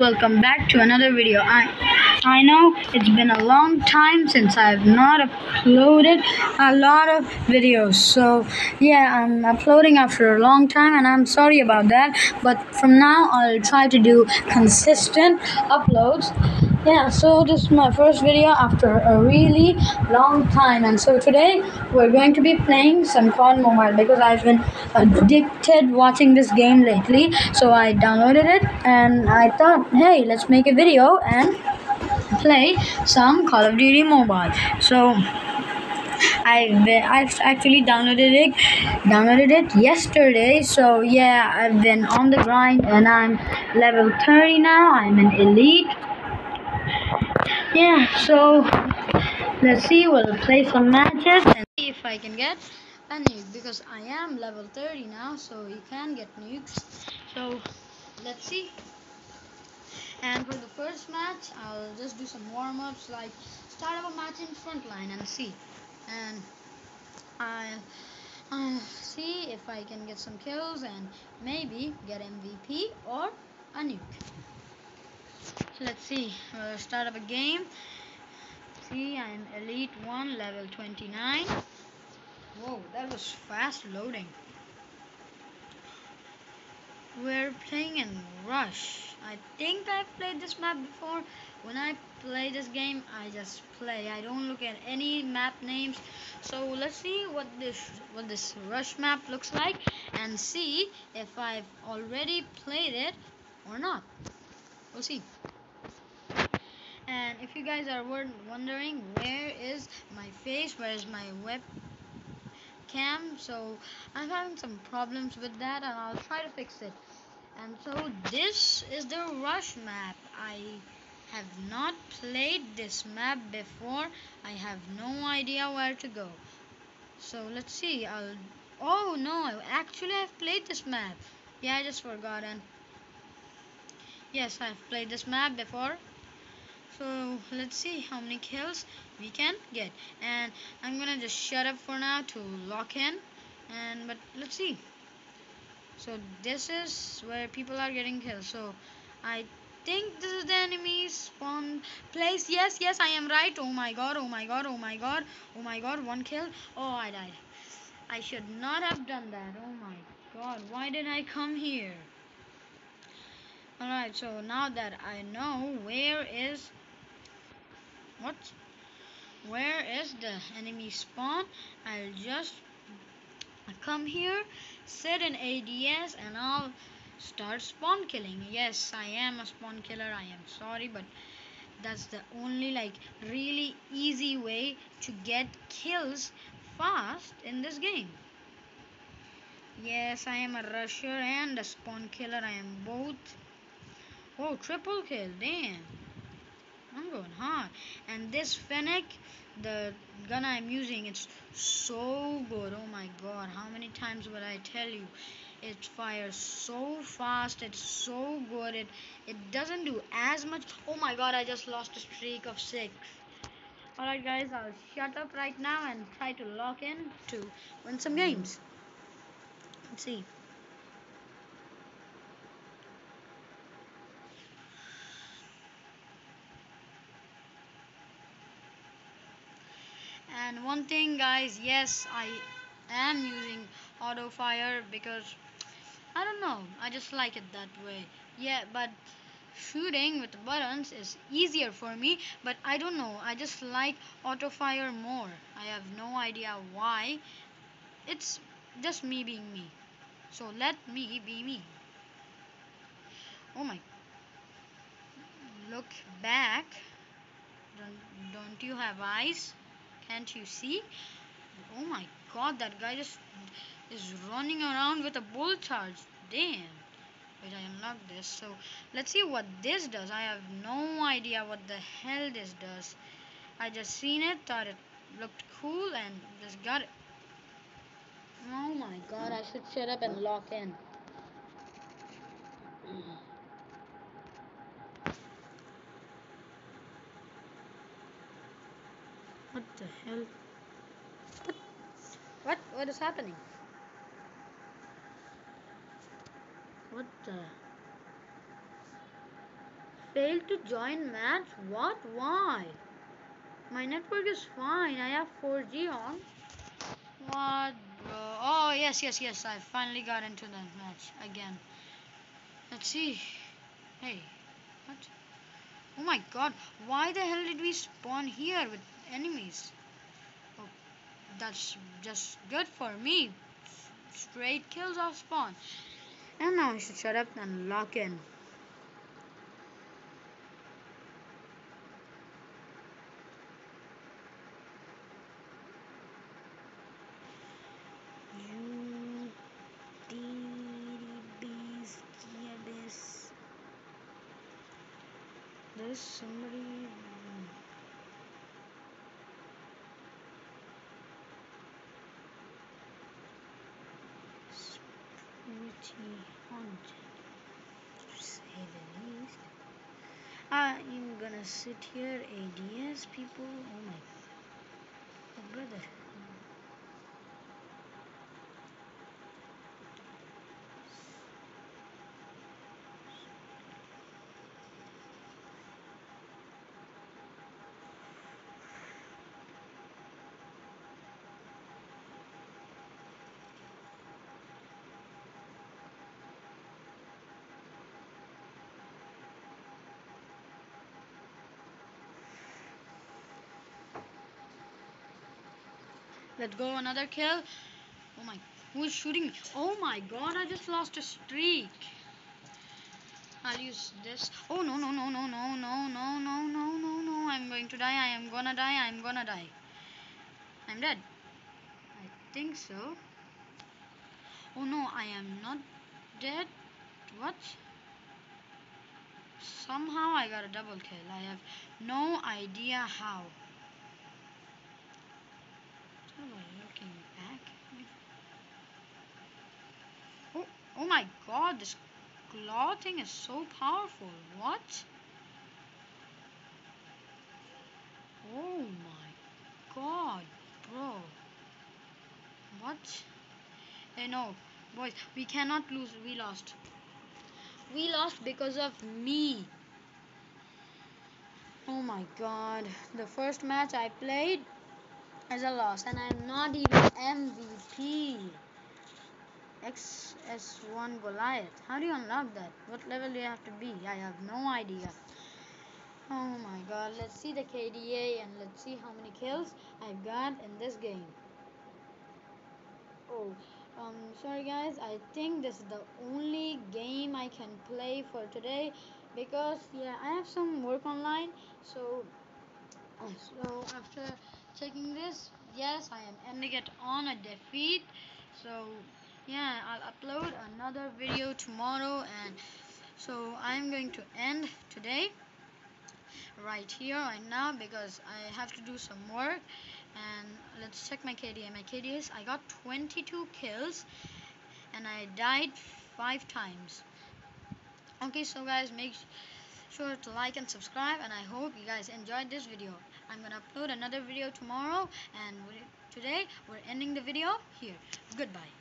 welcome back to another video. I i know it's been a long time since i've not uploaded a lot of videos. So yeah i'm uploading after a long time and i'm sorry about that. But from now i'll try to do consistent uploads yeah so this is my first video after a really long time. And so today we're going to be playing some COD Mobile because I've been addicted watching this game lately. So I downloaded it and I thought hey let's make a video and play some Call of Duty Mobile. So I've I've actually downloaded it downloaded it yesterday. So yeah I've been on the grind and I'm level 30 now. I'm an elite yeah so let's see we'll play some matches and see if I can get a nuke because I am level 30 now so you can get nukes. So let's see. And for the first match I'll just do some warm-ups like start up a match in frontline and see. And I'll, I'll see if I can get some kills and maybe get MVP or a nuke let's see. Uh, start up a game. See i'm elite 1 level 29 whoa that was fast loading. We're playing in rush. I think i've played this map before. When i play this game i just play. I don't look at any map names. So let's see what this what this rush map looks like and see if i've already played it or not. We'll see and if you guys are wondering where is my face where is my webcam so I'm having some problems with that and I'll try to fix it. And so this is the rush map. I have not played this map before. I have no idea where to go. So let's see I'll oh no actually I've played this map. Yeah I just forgot and yes I've played this map before so let's see how many kills we can get. And I'm gonna just shut up for now to lock in. And but let's see. So this is where people are getting killed. So I think this is the enemy spawn place. Yes yes I am right. Oh my god oh my god oh my god oh my god one kill. Oh I died. I should not have done that. Oh my god why did I come here? Alright so now that I know where is what? Where is the enemy spawn? I'll just come here, set an ADS, and I'll start spawn killing. Yes, I am a spawn killer. I am sorry, but that's the only like really easy way to get kills fast in this game. Yes, I am a rusher and a spawn killer. I am both. Oh, triple kill. Damn. I'm going hard. And this Fennec, the gun I'm using, it's so good. Oh my god, how many times would I tell you? It fires so fast, it's so good. It it doesn't do as much. Oh my god, I just lost a streak of six. Alright guys, I'll shut up right now and try to lock in to win some games. Let's see. And one thing guys yes I am using auto fire because I don't know I just like it that way. Yeah but shooting with buttons is easier for me but I don't know I just like auto fire more. I have no idea why. It's just me being me. So let me be me. Oh my. Look back. Don't, don't you have eyes can't you see? Oh my god, that guy just is running around with a bull charge. Damn. Wait, I unlocked this. So, let's see what this does. I have no idea what the hell this does. I just seen it, thought it looked cool, and just got it. Oh my god, I should shut up and lock in. The hell? What? What? What is happening? What the? failed to join match? What? Why? My network is fine. I have 4G on. What, bro? Oh, yes, yes, yes. I finally got into that match again. Let's see. Hey, what? Oh my god. Why the hell did we spawn here with enemies? Oh, that's just good for me. Straight kills off spawn. And now I should shut up and lock in. Somebody Sit here ADS people? Oh my, my brother Let's go, another kill. Oh my, who is shooting me? Oh my god, I just lost a streak. I'll use this. Oh no, no, no, no, no, no, no, no, no, no, no. I'm going to die. I am gonna die. I'm gonna die. I'm dead. I think so. Oh no, I am not dead. What? Somehow I got a double kill. I have no idea how. Looking back. Oh, oh my god, this claw thing is so powerful. What? Oh my god, bro. What? Hey, no. Boys, we cannot lose. We lost. We lost because of me. Oh my god. The first match I played, as a loss and I'm not even MVP. XS1 Goliath. How do you unlock that? What level do you have to be? I have no idea. Oh my god. Let's see the KDA and let's see how many kills I've got in this game. Oh, um, sorry guys. I think this is the only game I can play for today because yeah, I have some work online. So, so after checking this. Yes I am ending it on a defeat. So yeah I'll upload another video tomorrow. And so I'm going to end today right here right now because I have to do some work. And let's check my KDA my KDA is I got 22 kills and I died five times. Okay so guys make sure to like and subscribe and I hope you guys enjoyed this video. I'm gonna upload another video tomorrow and today we're ending the video here. Goodbye.